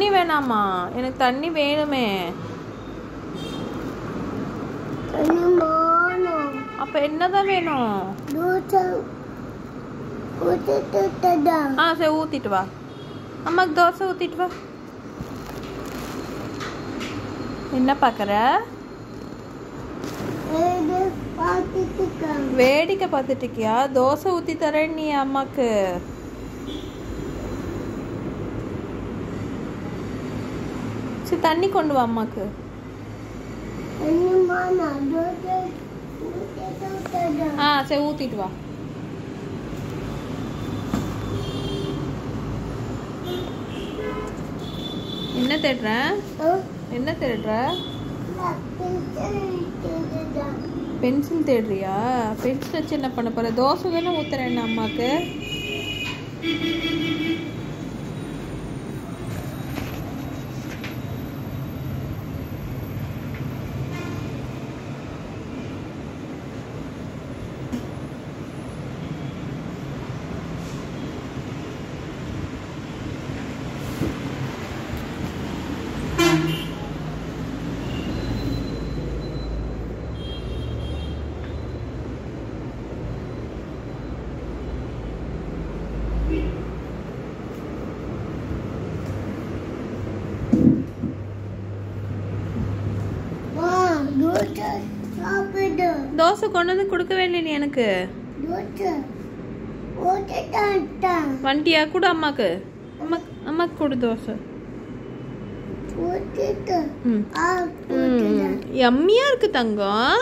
தண்ணி வேணாமா? எனக்கு தண்ணி வேணுமே. அப்ப என்னதான் வேணும்? ஆ சரி ஊத்திட்டு வா. அம்மாக்கு தோசை ஊத்திட்டு வா. என்ன பார்த்துட்டுக்காங்க வேடிக்கை பார்த்துட்டு இருக்கியா? தோசை ஊத்தி தரேன் நீ அம்மாக்கு. தண்ணி கொண்டு வா அம்மாக்கு. ஆ சரி ஊத்திட்டு வா. என்ன தேடுற? என்ன தேடுற? பென்சில் தேடுறியா? பென்சில் வச்சு என்ன பண்ண போற? தோசை தானே ஊத்துறேன் அம்மாக்கு வா தோசை கொண்டு வந்து கொடுக்கவே இல்லை நீ எனக்கு. வண்டியா? கூட அம்மாக்கு. அம்மாக்கு அம்மாக்கு கொடு தோசை. ம். ஊற்றிட்டேன் எம்மியா இருக்கு தங்கம்.